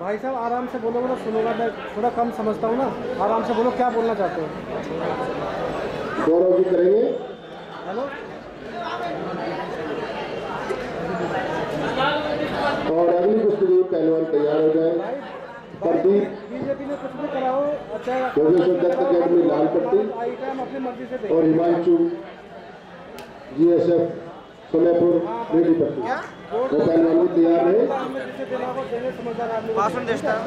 भाई साहब आराम से बोलो बोलो सुनूँगा मैं थोड़ा कम समझता हूँ ना। आराम से बोलो क्या बोलना चाहते हो? गौरव जी करेंगे। हेलो? और अगली कुश्ती के पहलवान तैयार हो जाए। प्रदीप। बीजेपी ने कुछ भी कराओ अच्छा दत्त अकेडमी लाल पट्टी। आई टाइम अपनी मर्ज़ी से और देखो हिमांशु जीएसएफ सोलापुर रेडी पट्टी। तैयार भाषण देता है।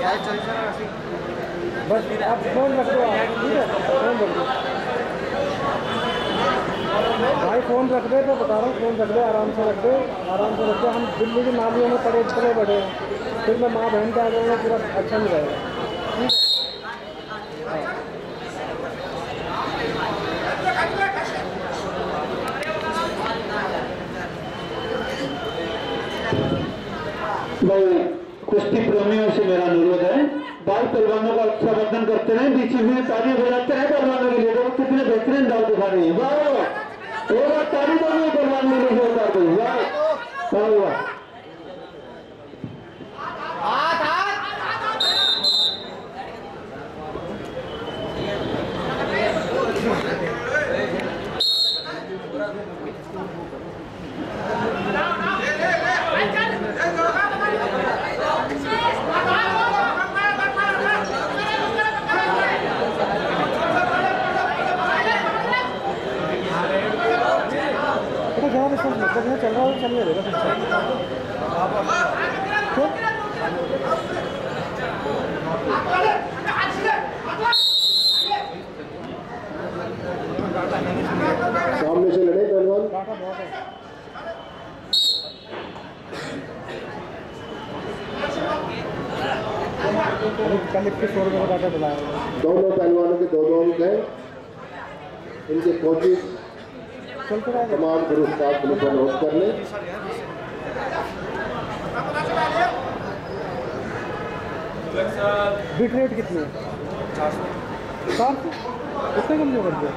है चल है। बस आप फ़ोन रख दो ठीक है? फ़ोन रख दो भाई फ़ोन रख दे तो बता रहा हूँ फ़ोन रख दे आराम से रख दे आराम से रख दे। हम दिल्ली के नालियों में पड़े पड़े बढ़े हैं। फिर मैं माँ बहन के आ जाऊँगा पूरा अच्छा नहीं रहेगा। भाई कुश्ती प्रेमियों से मेरा अनुरोध है। बाल पहलवानों का अच्छा वर्धन करते रहे बीच में ताली बजाते रहे पहलवानों के लिए। कितने बेहतरीन दाव दिखा रहे हैं। वाह वाह। ताली दोनों पहलवान जोरदार भाई वाह वाह। वाह बेटा जहाँ भी सब मतलब यहाँ चल रहा है चलने देगा फिर सामने से लड़े, पहलवान। दोनों पहलवानों के दो दो अंक हैं। इनके कोचिज तमाम गुरु पुलिस नोट कर लें। बिट रेट कितने है चार सौ? इतने कम जो कर दिया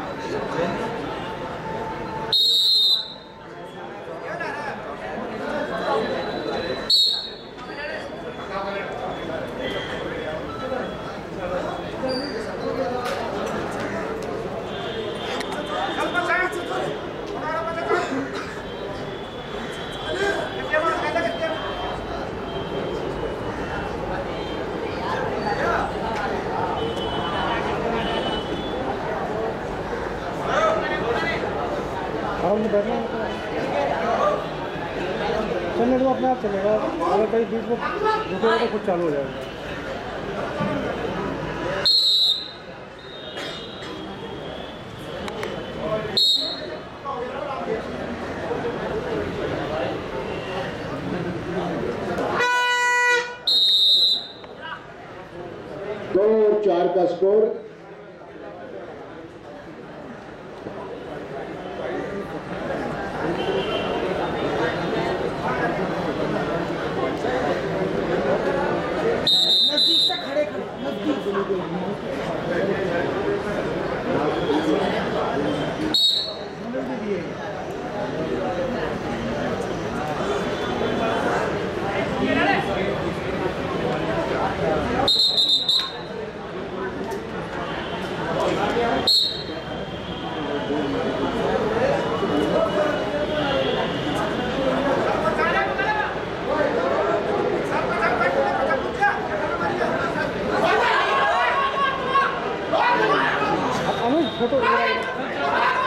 से बैठना है चलने दो अपने आप चलेगा अगर कहीं बीच में रुकेगा तो खुद चालू हो जाएगा। चार का स्कोर। ¡Vamos! ¡Vamos! ¡Vamos!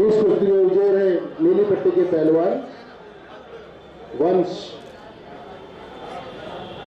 इस कुश्ती में नीली पट्टी के पहलवान। वंश।